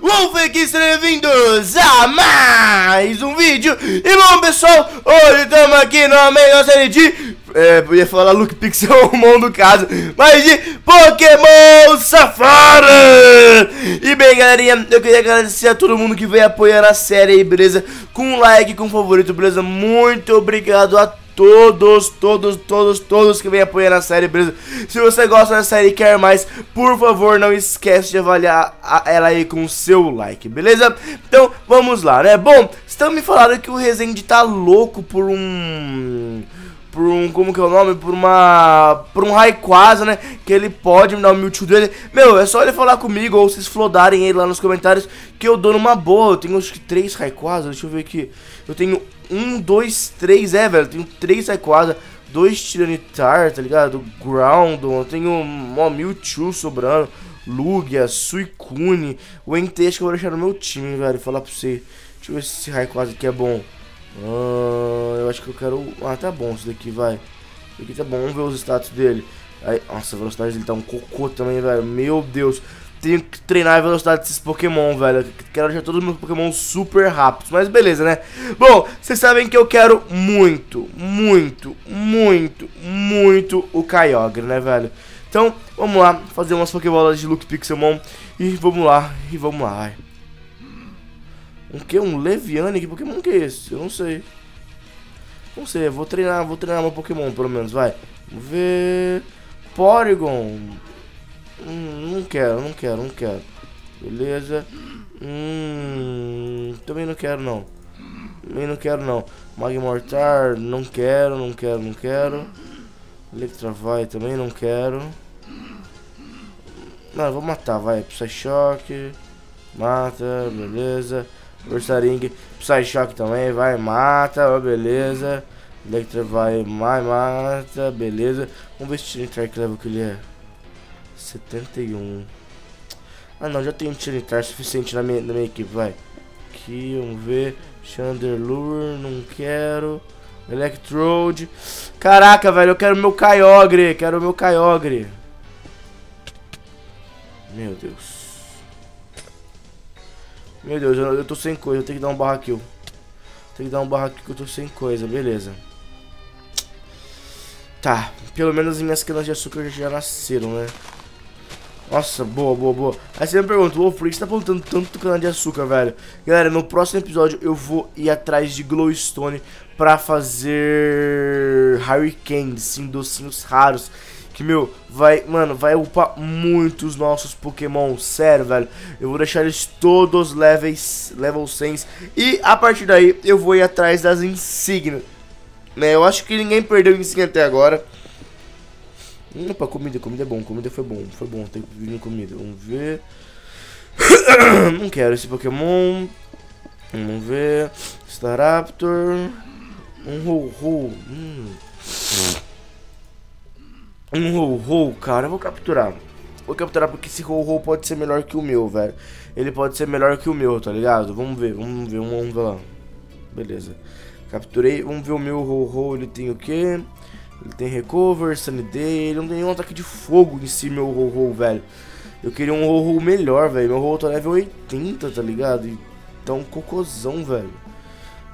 Wolf aqui, sejam bem-vindos a mais um vídeo E bom pessoal, hoje estamos aqui na melhor série de é, eu ia falar Luke Pixelmon no caso Mas de Pokémon Safari E bem galerinha, eu queria agradecer a todo mundo que veio apoiar a série aí, beleza? Com um like, com um favorito, beleza? Muito obrigado a todos todos, todos, todos, todos que vem apoiar a série, beleza? Se você gosta da série e quer mais, por favor, não esquece de avaliar ela aí com o seu like, beleza? Então, vamos lá, né? Bom, estão me falando que o Resende tá louco por um por um, como que é o nome? Por uma, por um Raikwaza, né? Que ele pode me dar o Mewtwo dele. Meu, é só ele falar comigo ou vocês flodarem ele lá nos comentários que eu dou numa boa. Eu tenho acho que três Raikwaza, deixa eu ver aqui. Eu tenho um, dois, três, é, velho. Tenho três Raikwaza, dois Tiranitar, tá ligado? Groundon, tenho um Mewtwo sobrando. Lugia, Suicune, o acho que eu vou deixar no meu time, velho. Falar pra você. Deixa eu ver se esse Raikwaza aqui é bom. Ah, eu acho que eu quero... Ah, tá bom isso daqui, vai. Isso aqui tá bom, vamos ver os status dele. Aí, nossa, a velocidade dele tá um cocô também, velho. Meu Deus. Tenho que treinar a velocidade desses Pokémon, velho. Quero deixar todos os meus Pokémon super rápidos. Mas beleza, né? Bom, vocês sabem que eu quero muito, muito, muito, muito o Kyogre, né, velho? Então, vamos lá, fazer umas Pokébolas de Luke Pixelmon. E vamos lá, e vamos lá, vai. Um que? Um Leviane? Que Pokémon que é esse? Eu não sei. Não sei, vou treinar, vou treinar meu Pokémon pelo menos, vai. Vamos ver. Porygon. Hum, não quero, não quero, não quero. Beleza. Hum, também não quero não. Também não quero não. Magmortar, não quero, não quero, não quero. Electravai também não quero. Não, vou matar, vai. Psy-Shock. Mata, beleza. Ursaring, Psyshock também, vai, mata, beleza. Electra vai, vai, mata, beleza. Vamos ver se Tiritar que level que ele é. 71. Ah não, já tem um Tiritar suficiente na minha, na minha equipe, vai. Aqui, vamos ver. Chandelure, não quero. Electrode. Caraca, velho, eu quero meu Kyogre, quero meu Kyogre. Meu Deus. Meu Deus, eu, eu tô sem coisa, eu tenho que dar um barra kill. Tem que dar um barra kill que eu tô sem coisa, beleza. Tá, pelo menos minhas canas de açúcar já nasceram, né? Nossa, boa, boa, boa. Aí você me pergunta, por que você tá plantando tanto cana de açúcar, velho? Galera, no próximo episódio eu vou ir atrás de glowstone pra fazer Hurricane, sim, docinhos raros que, meu, vai, mano, vai upar muitos nossos Pokémon, sério, velho. Eu vou deixar eles todos levels, level 100 e a partir daí eu vou ir atrás das insígnias. Né, eu acho que ninguém perdeu insígnia até agora. Opa, comida, comida é bom, comida foi bom, foi bom, tem vir comida. Vamos ver. Não quero esse Pokémon. Vamos ver. Staraptor. Um Ho-Ho. Hum. Um Ho-Ho, cara, eu vou capturar. Vou capturar porque esse Ho-Ho pode ser melhor que o meu, velho. Ele pode ser melhor que o meu, tá ligado? Vamos ver, vamos ver, vamos ver lá. Beleza. Capturei, vamos ver o meu Ho-Ho, ele tem o quê? Ele tem Recover, Day, ele não tem nenhum ataque de fogo em si, meu Ho-Ho, velho. Eu queria um Ho-Ho melhor, velho. Meu Ho-Ho tá level 80, tá ligado? Então, um cocôzão, velho.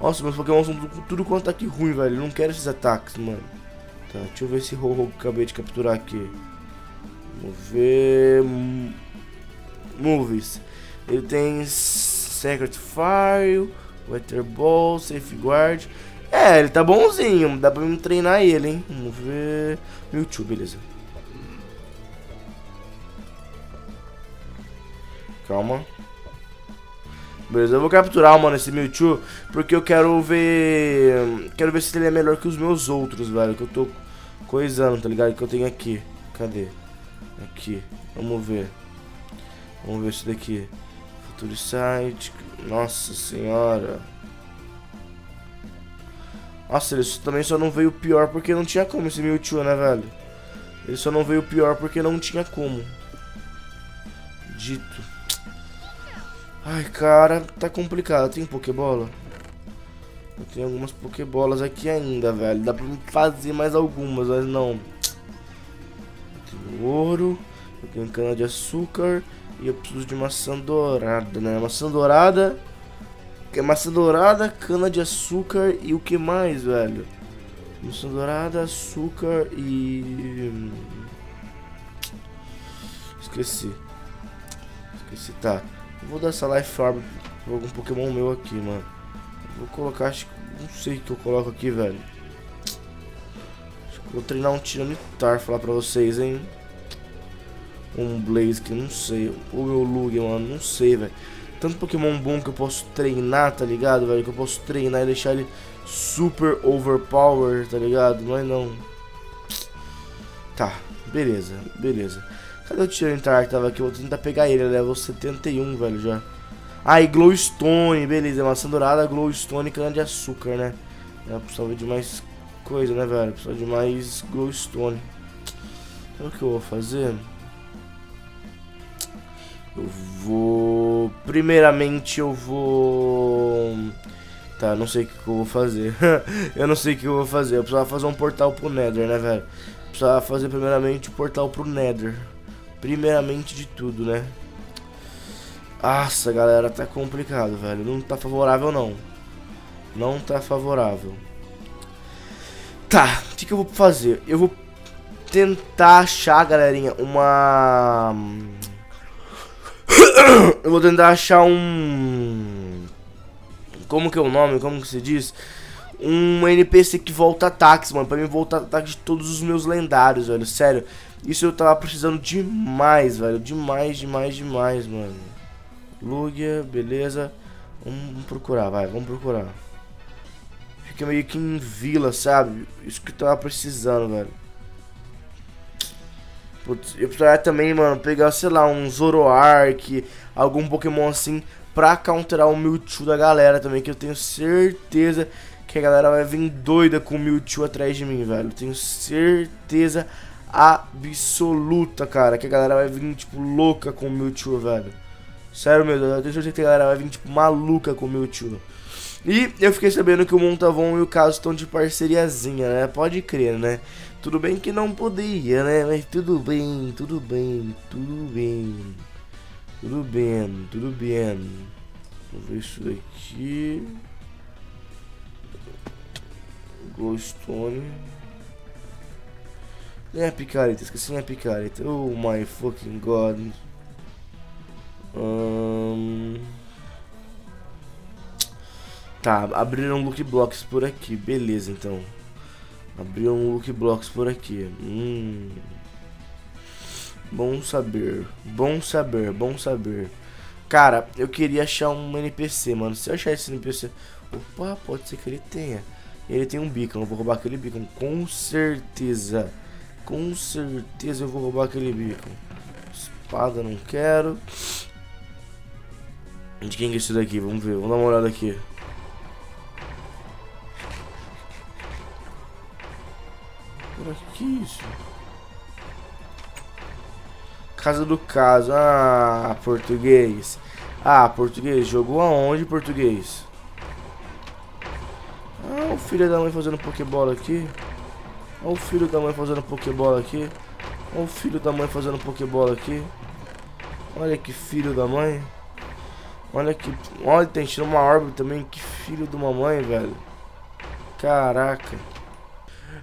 Nossa, meus Pokémon são tudo, tudo com ataque ruim, velho. Eu não quero esses ataques, mano. Tá, deixa eu ver esse Ho-Ho que acabei de capturar aqui. Vamos ver... Movies. Ele tem Secret Fire, Weather Ball, Safeguard. É, ele tá bonzinho. Dá pra me treinar ele, hein? Vamos ver... Mewtwo, beleza. Calma. Beleza, eu vou capturar, mano, esse Mewtwo, porque eu quero ver... Quero ver se ele é melhor que os meus outros, velho, que eu tô coisando, tá ligado? Que eu tenho aqui. Cadê? Aqui. Vamos ver. Vamos ver isso daqui. Future Sight. Nossa senhora. Nossa, ele também só não veio pior porque não tinha como esse Mewtwo, né, velho? Ele só não veio pior porque não tinha como. Dito. Ai, cara, tá complicado. Tem Pokébola? Eu tenho algumas Pokébolas aqui ainda, velho. Dá pra fazer mais algumas, mas não. Eu tenho ouro. Eu tenho cana de açúcar. E eu preciso de maçã dourada, né? Maçã dourada. É maçã dourada, cana de açúcar e o que mais, velho? Maçã dourada, açúcar e. Esqueci. Esqueci, tá. vou dar essa Life Orb pra algum Pokémon meu aqui, mano. Vou colocar, acho que. Não sei o que eu coloco aqui, velho. Acho que vou treinar um Tiranitar, falar pra vocês, hein. Um Blaze que não sei. O meu Lug, mano, não sei, velho. Tanto Pokémon bom que eu posso treinar, tá ligado, velho? Que eu posso treinar e deixar ele super overpower, tá ligado? Não é não. Tá, beleza, beleza. Cadê o Tyranitar que tava aqui? Eu vou tentar pegar ele, ele é level 71, velho, já. Ah, e Glowstone, beleza. Maçã dourada, Glowstone e cana de açúcar, né? Eu precisava de mais coisa, né, velho? Precisava de mais Glowstone. Então, o que eu vou fazer? Eu vou... Primeiramente eu vou... Tá, não sei o que, eu vou fazer. eu não sei o que eu vou fazer. Eu precisava fazer um portal pro Nether, né, velho? Precisava fazer primeiramente o um portal pro Nether. Primeiramente de tudo, né? Nossa, galera, tá complicado, velho. Não tá favorável, não. Não tá favorável. Tá, o que, que eu vou fazer? Eu vou tentar achar, galerinha, uma... eu vou tentar achar um... Como que é o nome? Como que se diz? Um NPC que volta ataques, mano. Pra mim voltar ataques de todos os meus lendários, velho. Sério. Isso eu tava precisando demais, velho. Demais, demais, demais, mano. Lugia, beleza. Vamos, procurar, vai. Vamos procurar. Fica meio que em vila, sabe? Isso que eu tava precisando, velho. Putz, eu precisaria também, mano, pegar, sei lá, um Zoroark, algum Pokémon assim, pra counterar o Mewtwo da galera também, que eu tenho certeza que a galera vai vir doida com o Mewtwo atrás de mim, velho. Tenho certeza absoluta, cara, que a galera vai vir, tipo, louca com o Mewtwo, velho. Sério mesmo, eu tenho certeza que a galera vai vir, tipo, maluca com o Mewtwo. E eu fiquei sabendo que o Montavon e o Caso estão de parceriazinha, né? Pode crer, né? Tudo bem que não podia, né? Mas tudo bem, tudo bem, tudo bem. Tudo bem, tudo bem. Vamos ver isso daqui. Glowstone. Nem a picareta, esqueci a picareta. Oh my fucking god. Um... Tá, abriram look blocks por aqui, beleza então. Abriu um look blocks por aqui. Hum. Bom saber. Bom saber, bom saber. Cara, eu queria achar um NPC, mano. Se eu achar esse NPC... Opa, pode ser que ele tenha. Ele tem um beacon. Eu vou roubar aquele beacon. Com certeza. Com certeza eu vou roubar aquele beacon. Espada não quero. De quem é esse daqui? Vamos ver. Vamos dar uma olhada aqui. Por aqui isso. Casa do caso. Ah, português. Ah, português. Jogou aonde, português? Ah, o filho da mãe fazendo pokebola aqui. O filho da mãe fazendo pokebola aqui. O filho da mãe fazendo pokebola aqui. Olha que filho da mãe. Olha que... Olha, tem tirando uma árvore também. Que filho de uma mãe, velho. Caraca.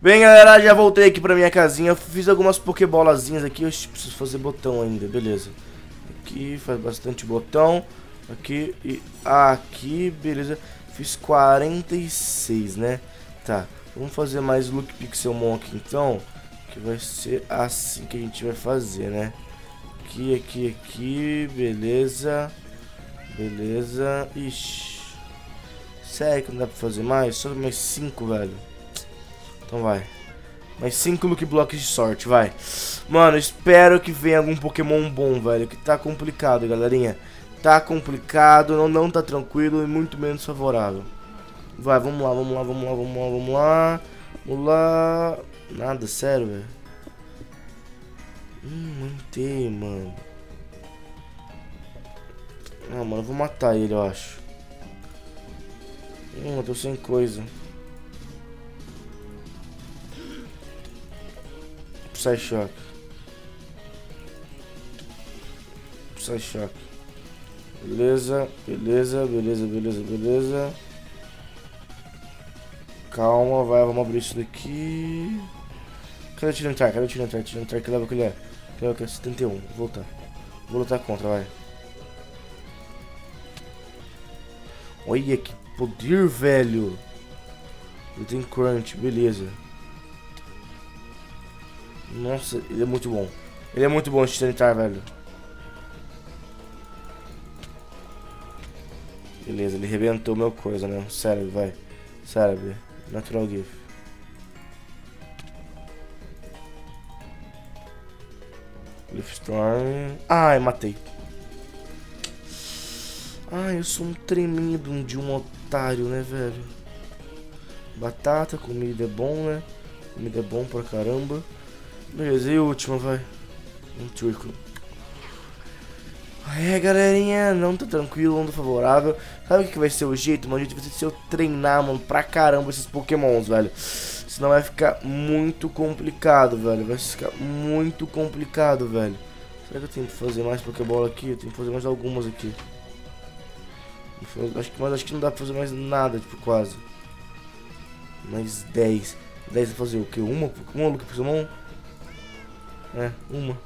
Bem, galera, já voltei aqui pra minha casinha. Fiz algumas pokebolazinhas aqui. Eu preciso fazer botão ainda, beleza. Aqui faz bastante botão. Aqui e aqui, beleza. Fiz 46, né? Tá, vamos fazer mais Look Pixelmon aqui então. Que vai ser assim que a gente vai fazer, né? Aqui, aqui, aqui, beleza. Beleza. Ixi. Sério que não dá pra fazer mais? Só mais 5, velho. Então vai. Mais 5 look blocks de sorte, vai. Mano, espero que venha algum Pokémon bom, velho. Que tá complicado, galerinha. Tá complicado, não, não tá tranquilo e muito menos favorável. Vai, vamos lá, vamos lá, vamos lá, vamos lá, vamos lá. Vamos lá. Nada, sério, velho. Hum, tem, mano. Ah, mano, eu vou matar ele, eu acho. Hum, eu tô sem coisa. Psyshock. choque. Beleza, beleza, beleza, beleza, beleza. Calma, vai, vamos abrir isso daqui. Cadê o tiro entrar? Cadê o? Tiro entrar que leva que ele é? Que leva que é 71. Vou voltar. Vou lutar contra, vai. Olha que poder, velho. Ele tem crunch, beleza. Nossa, ele é muito bom. Ele é muito bom de tentar, velho. Beleza, ele rebentou meu coisa, né? Cérebro, vai. Cérebro. Natural Gift. Storm. Ai, matei. Ai, eu sou um tremido de um otário, né, velho? Batata, comida é bom, né? Comida é bom pra caramba. Beleza, e última, vai. Um turco. É, galerinha, não tá tranquilo, não tá favorável. Sabe o que vai ser o jeito, mano? O jeito vai ser eu treinar, mano, pra caramba esses pokémons, velho. Senão vai ficar muito complicado, velho. Vai ficar muito complicado, velho. Será que eu tenho que fazer mais Pokébola aqui? Eu tenho que fazer mais algumas aqui. Acho que, mas acho que não dá pra fazer mais nada, tipo, quase. Mais 10. 10 vai fazer o que? Uma? Uma Luke Pokémon? É, uma.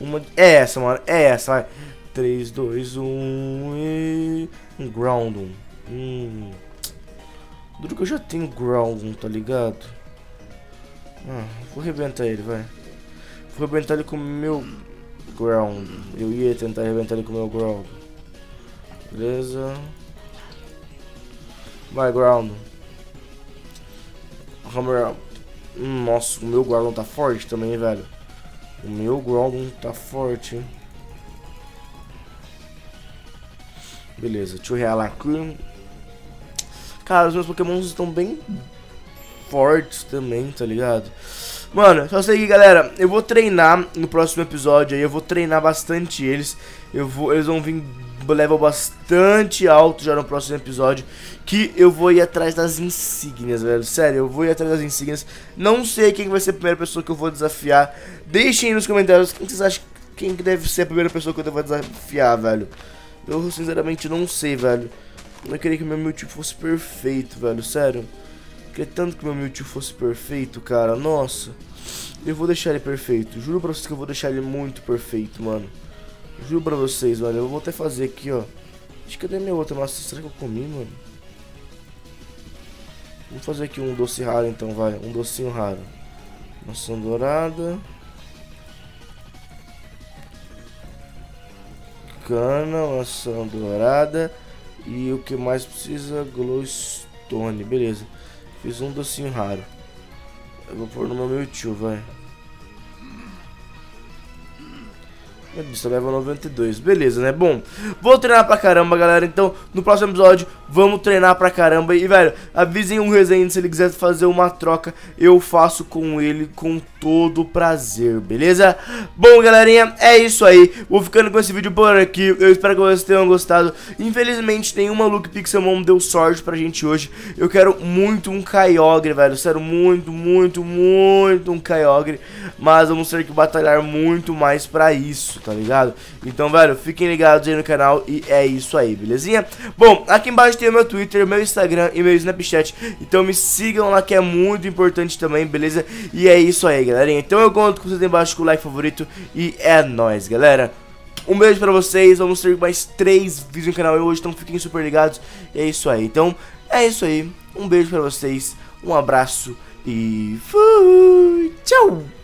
Uma. É essa, mano. É essa, vai. 3, 2, 1 e. Um Groundon. Hum. Duro que eu já tenho Groundon, tá ligado? Ah, vou arrebentar ele, vai. Vou arrebentar ele com o meu Ground. Eu ia tentar arrebentar ele com o meu Ground. Beleza. Vai, Ground. Hammer. Nossa, o meu Ground tá forte também, velho. O meu Groudon tá forte? Beleza, deixa eu relar aqui. Cara, os meus pokémons estão bem fortes também, tá ligado? Mano, só sei que, galera, eu vou treinar no próximo episódio aí, eu vou treinar bastante eles. Eu vou, eles vão vir level bastante alto já no próximo episódio. Que eu vou ir atrás das insígnias, velho. Sério, eu vou ir atrás das insígnias. Não sei quem vai ser a primeira pessoa que eu vou desafiar. Deixem aí nos comentários quem vocês acham quem deve ser a primeira pessoa que eu devo desafiar, velho. Eu sinceramente não sei, velho. Eu queria que meu Mewtwo fosse perfeito, velho. Sério. Queria tanto que meu Mewtwo fosse perfeito, cara. Nossa. Eu vou deixar ele perfeito. Juro pra vocês que eu vou deixar ele muito perfeito, mano. Juro pra vocês, olha, eu vou até fazer aqui, ó. Acho que cadê minha outra maçã? Será que eu comi, mano? Vamos fazer aqui um doce raro então, vai. Um docinho raro. Maçã dourada. Cana, maçã dourada. E o que mais precisa? Glowstone. Beleza. Fiz um docinho raro. Eu vou pôr no meu Mewtwo, vai. Meu Deus, leva 92. Beleza, né? Bom, vou treinar pra caramba, galera. Então, no próximo episódio, vamos treinar pra caramba. E, velho, avisem o Resende se ele quiser fazer uma troca. Eu faço com ele com todo prazer, beleza? Bom, galerinha, é isso aí. Vou ficando com esse vídeo por aqui. Eu espero que vocês tenham gostado. Infelizmente, nenhuma Luke Pixelmon deu sorte pra gente hoje. Eu quero muito um Kyogre, velho. Sério, muito, muito, muito um Kyogre. Mas vamos ter que batalhar muito mais pra isso tá ligado? Então, velho, fiquem ligados aí no canal e é isso aí, belezinha? Bom, aqui embaixo tem o meu Twitter, meu Instagram e meu Snapchat, então me sigam lá que é muito importante também, beleza? E é isso aí, galerinha. Então eu conto com vocês aí embaixo com o like favorito e é nóis, galera. Um beijo pra vocês, vamos ter mais três vídeos no canal hoje, então fiquem super ligados. E é isso aí, então é isso aí. Um beijo pra vocês, um abraço e fui! Tchau!